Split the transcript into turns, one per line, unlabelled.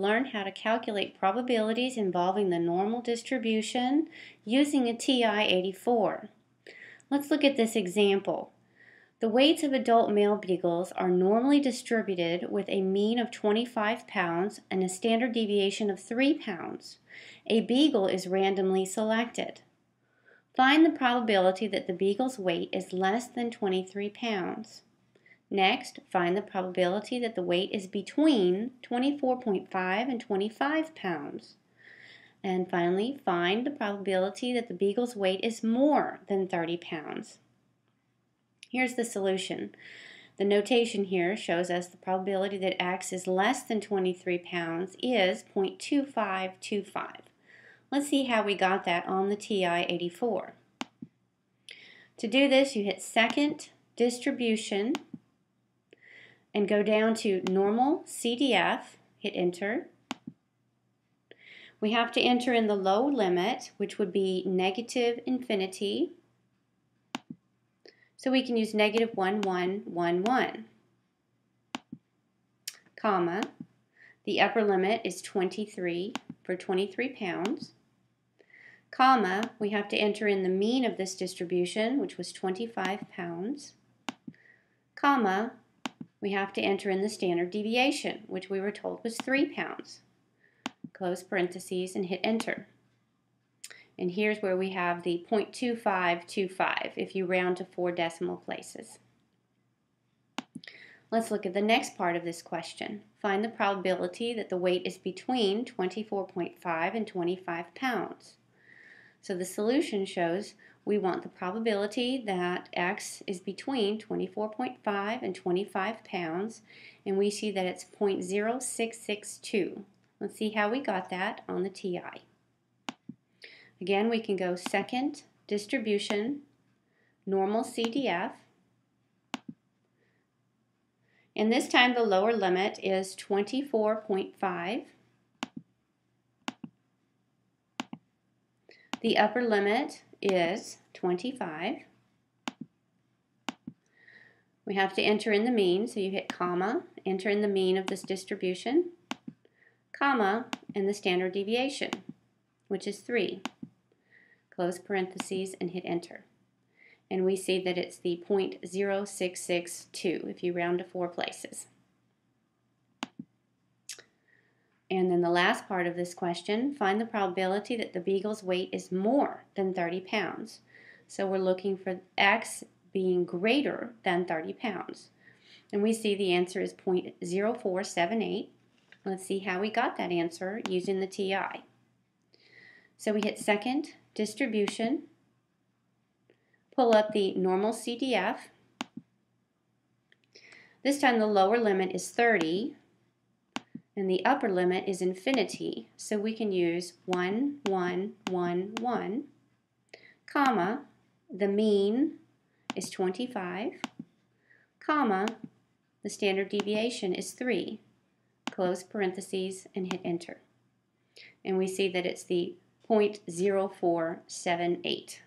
learn how to calculate probabilities involving the normal distribution using a TI-84. Let's look at this example. The weights of adult male beagles are normally distributed with a mean of 25 pounds and a standard deviation of 3 pounds. A beagle is randomly selected. Find the probability that the beagle's weight is less than 23 pounds. Next, find the probability that the weight is between 24.5 and 25 pounds. And finally, find the probability that the beagle's weight is more than 30 pounds. Here's the solution. The notation here shows us the probability that x is less than 23 pounds is 0.2525. Let's see how we got that on the TI-84. To do this, you hit second distribution and go down to normal CDF, hit enter. We have to enter in the low limit, which would be negative infinity. So we can use negative 1, 1, 1, 1, comma. The upper limit is 23 for 23 pounds, comma. We have to enter in the mean of this distribution, which was 25 pounds, comma we have to enter in the standard deviation, which we were told was 3 pounds. Close parentheses and hit enter. And here's where we have the 0.2525 if you round to four decimal places. Let's look at the next part of this question. Find the probability that the weight is between 24.5 and 25 pounds. So the solution shows we want the probability that x is between 24.5 and 25 pounds, and we see that it's 0.0662. Let's see how we got that on the TI. Again, we can go second distribution, normal CDF, and this time the lower limit is 24.5 The upper limit is 25. We have to enter in the mean, so you hit comma, enter in the mean of this distribution, comma, and the standard deviation, which is 3. Close parentheses and hit enter. And we see that it's the 0.0662 if you round to four places. And then the last part of this question, find the probability that the beagle's weight is more than 30 pounds. So we're looking for x being greater than 30 pounds. And we see the answer is 0.0478. Let's see how we got that answer using the TI. So we hit second, distribution, pull up the normal CDF. This time the lower limit is 30, and the upper limit is infinity, so we can use 1, 1, 1, 1, comma, the mean is 25, comma, the standard deviation is 3, close parentheses and hit enter. And we see that it's the 0.0478.